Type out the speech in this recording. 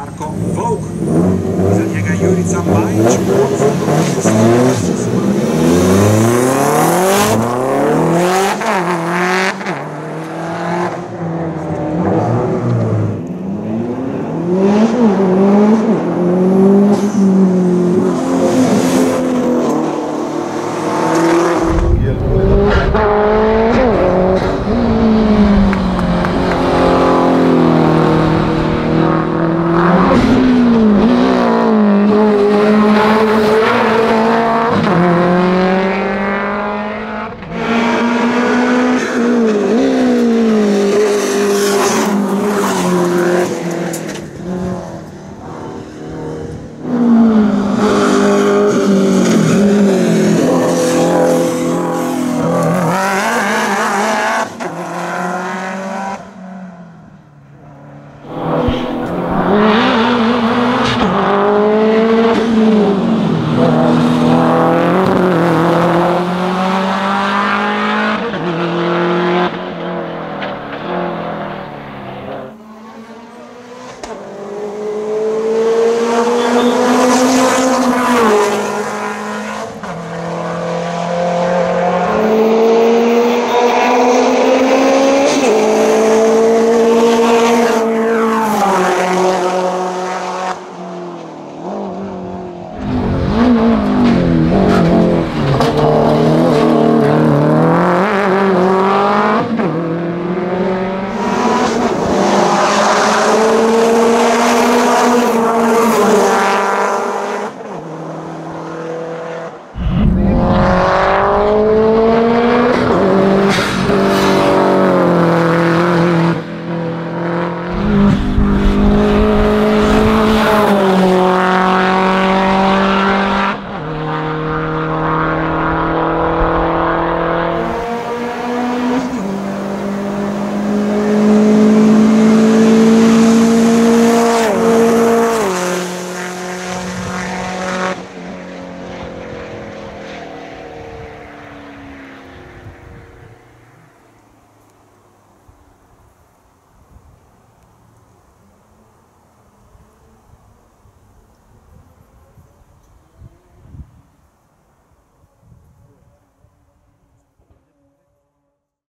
Marko Wołk. Za niego Jurica Majcz,